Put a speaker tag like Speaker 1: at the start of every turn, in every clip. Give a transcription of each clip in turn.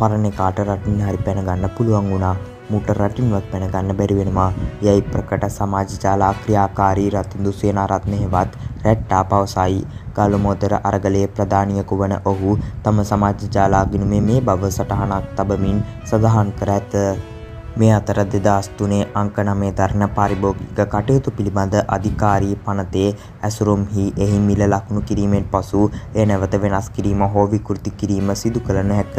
Speaker 1: පරණ එකාට රටින් හරි පැන ගන්න පුළුවන් වුණා. මූට රටින්වත් පැන ගන්න බැරි වෙනවා යයි ප්‍රකට සමාජ ජාලා ක්‍රියාකාරී රතින්දු සේනාරත්න හෙවත් රැට්ටා පවසයි. ගල්මුදර අරගලයේ ප්‍රධානියෙකු වන ඔහු තම සමාජ ජාලා ගිණුමේ මේ බව සටහනක් තබමින් සඳහන් කර ඇත. මේ අතර දෙදහස් තුනේ අංක නමේ දරණ පාරිභෝගික කටයුතු පිළිබඳ අධිකාරී පනතේ ඇසුරුම්හි එහි මිල ලකුණු කිරීමෙන් පසු එය නැවත වෙනස් කිරීම හෝ විකෘති කිරීම සිදු කළ නොහැක.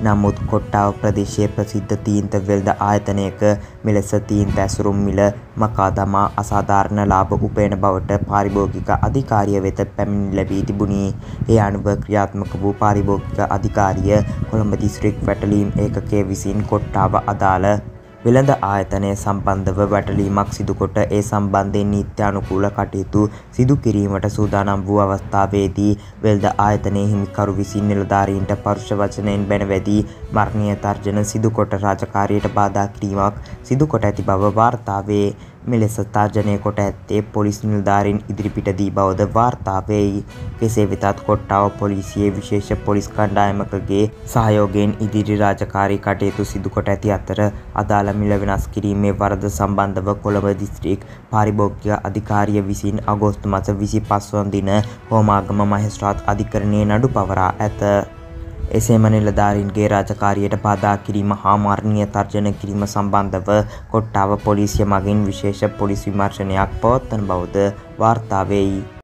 Speaker 1: නමුත් කොට්ටාව ප්‍රදේශයේ ප්‍රසිද්ධ තීන්ත වෙළඳ ආයතනයක මෙලෙස තීන්ත ඇසුරුම් මිල මකා දමා අසාධාරණ ලාභ උපයන බවට පාරිභෝගික අධිකාරිය වෙත පැමිණිලි ලැබී තිබුණි. ඒ අනුව ක්‍රියාත්මක වූ පාරිභෝගික අධිකාරිය කොළඹ දිස්ත්‍රික් වැටලීම් ඒකකය විසින් කොට්ටාව අදාළ වෙළඳ ආයතනය සම්බන්ධව වැටලීමක් සිදුකොට ඒ සම්බන්ධයෙන් නීත්‍යානුකූල කටයුතු සිදු කිරීමට සූදානම් වූ අවස්ථාවේදී වෙළඳ ආයතනයේ හිමිකරු විසින් නිලධාරීන්ට පරුෂ වචනයෙන් බැණ වැදී මරණීය තර්ජන සිදුකොට රාජකාරියට බාධා කිරීමක් සිදුකොට ඇති බව වාර්තා වේ. මෙලෙස තර්ජනය කොට ඇත්තේ පොලිස් නිලධාරීන් ඉදිරිපිට දී බවද වාර්තා වෙයි. කෙසේ වෙතත් කොට්ටාව පොලිසියේ විශේෂ පොලිස් කණ්ඩායමකගේ සහයෝගයෙන් ඉදිරි රාජකාරී කටයුතු සිදුකොට ඇති අතර අදාළ මිල වෙනස් කිරීමේ වරද සම්බන්ධව කොළඹ දිස්ත්‍රික් පාරිභෝගික අධිකාරිය විසින් අගෝස්තු මස විසි පස් වන දින හෝමාගම මහෙස්ත්‍රාත් අධිකරණයේ නඩු පවරා ඇත. එසේම නිලධාරීන්ගේ රාජකාරියට බාධා කිරීම හා මරණීය තර්ජන කිරීම සම්බන්ධව කොට්ටාව පොලිසිය මගින් විශේෂ පොලිස් විමර්ශනයක් පවත්වන බවද වාර්තා වෙයි.